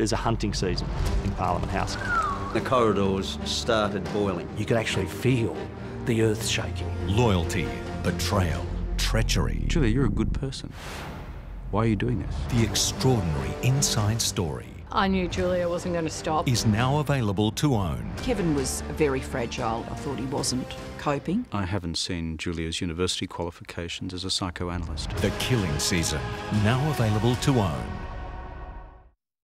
There's a hunting season in Parliament House. The corridors started boiling. You could actually feel the earth shaking. Loyalty, betrayal, treachery. Julia, you're a good person. Why are you doing this? The extraordinary inside story I knew Julia wasn't going to stop. is now available to own. Kevin was very fragile. I thought he wasn't coping. I haven't seen Julia's university qualifications as a psychoanalyst. The Killing Season, now available to own.